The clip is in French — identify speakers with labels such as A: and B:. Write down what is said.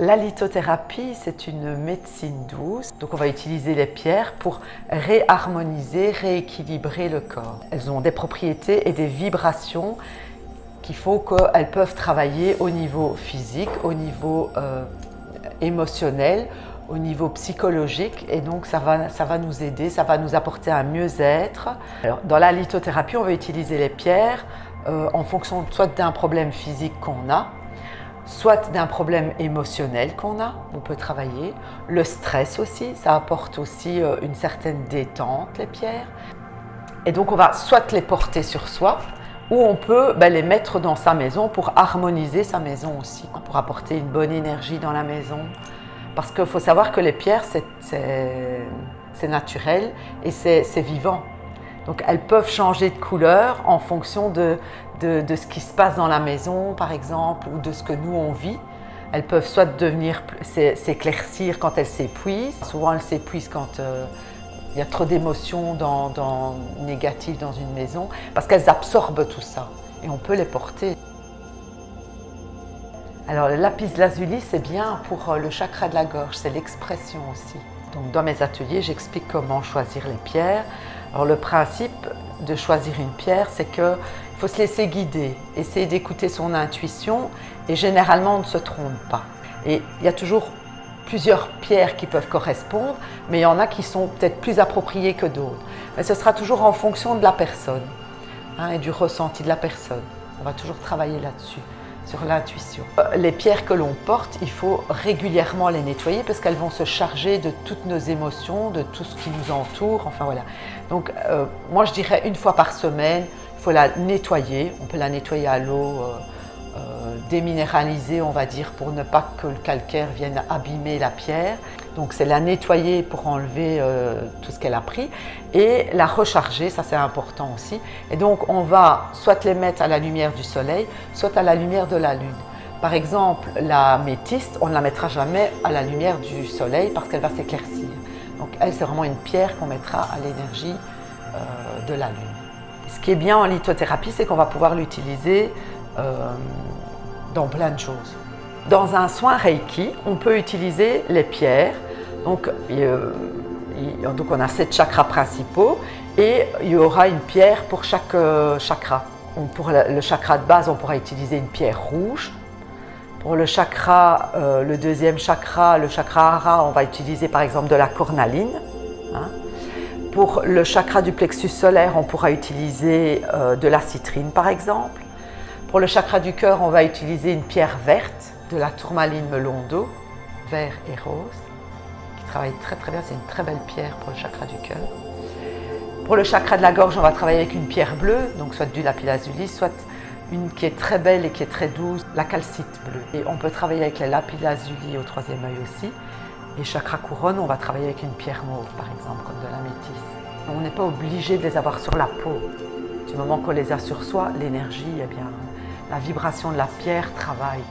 A: La lithothérapie, c'est une médecine douce. Donc on va utiliser les pierres pour réharmoniser, rééquilibrer le corps. Elles ont des propriétés et des vibrations qu'il faut qu'elles peuvent travailler au niveau physique, au niveau euh, émotionnel, au niveau psychologique et donc ça va, ça va nous aider, ça va nous apporter un mieux-être. Dans la lithothérapie, on va utiliser les pierres euh, en fonction soit d'un problème physique qu'on a, soit d'un problème émotionnel qu'on a, on peut travailler. Le stress aussi, ça apporte aussi euh, une certaine détente, les pierres. Et donc on va soit les porter sur soi, ou on peut ben, les mettre dans sa maison pour harmoniser sa maison aussi, pour apporter une bonne énergie dans la maison. Parce qu'il faut savoir que les pierres, c'est naturel et c'est vivant. Donc elles peuvent changer de couleur en fonction de, de, ce qui se passe dans la maison, par exemple, ou de ce que nous on vit. Elles peuvent soit devenir s'éclaircir quand elles s'épuisent. Souvent elles s'épuisent quand euh, il y a trop d'émotions négatives dans une maison, parce qu'elles absorbent tout ça et on peut les porter. Alors le lapis lazuli, c'est bien pour euh, le chakra de la gorge, c'est l'expression aussi. Donc dans mes ateliers, j'explique comment choisir les pierres. Alors le principe de choisir une pierre, c'est qu'il faut se laisser guider, essayer d'écouter son intuition et généralement on ne se trompe pas. Et il y a toujours plusieurs pierres qui peuvent correspondre, mais il y en a qui sont peut-être plus appropriées que d'autres. Mais ce sera toujours en fonction de la personne hein, et du ressenti de la personne. On va toujours travailler là-dessus sur l'intuition. Euh, les pierres que l'on porte, il faut régulièrement les nettoyer parce qu'elles vont se charger de toutes nos émotions, de tout ce qui nous entoure, enfin voilà. Donc euh, moi je dirais une fois par semaine, il faut la nettoyer. On peut la nettoyer à l'eau. Euh, déminéraliser, on va dire, pour ne pas que le calcaire vienne abîmer la pierre. Donc c'est la nettoyer pour enlever euh, tout ce qu'elle a pris et la recharger, ça c'est important aussi. Et donc on va soit les mettre à la lumière du soleil, soit à la lumière de la lune. Par exemple, la métiste, on ne la mettra jamais à la lumière du soleil parce qu'elle va s'éclaircir. Donc elle, c'est vraiment une pierre qu'on mettra à l'énergie euh, de la lune. Ce qui est bien en lithothérapie, c'est qu'on va pouvoir l'utiliser euh, dans plein de choses. Dans un soin Reiki, on peut utiliser les pierres. Donc, on a sept chakras principaux et il y aura une pierre pour chaque euh, chakra. pour le chakra de base, on pourra utiliser une pierre rouge. Pour le chakra, euh, le deuxième chakra, le chakra hara, on va utiliser par exemple de la cornaline. Hein. Pour le chakra du plexus solaire, on pourra utiliser euh, de la citrine par exemple. Pour le chakra du cœur, on va utiliser une pierre verte de la tourmaline melon d'eau, vert et rose, qui travaille très très bien. C'est une très belle pierre pour le chakra du cœur. Pour le chakra de la gorge, on va travailler avec une pierre bleue, donc soit du lapis lazuli, soit une qui est très belle et qui est très douce, la calcite bleue. Et on peut travailler avec les lapis lazuli au troisième œil aussi. Et chakra couronne, on va travailler avec une pierre mauve, par exemple, comme de la métisse. On n'est pas obligé de les avoir sur la peau. Du moment qu'on les a sur soi, l'énergie, eh bien, la vibration de la pierre travaille.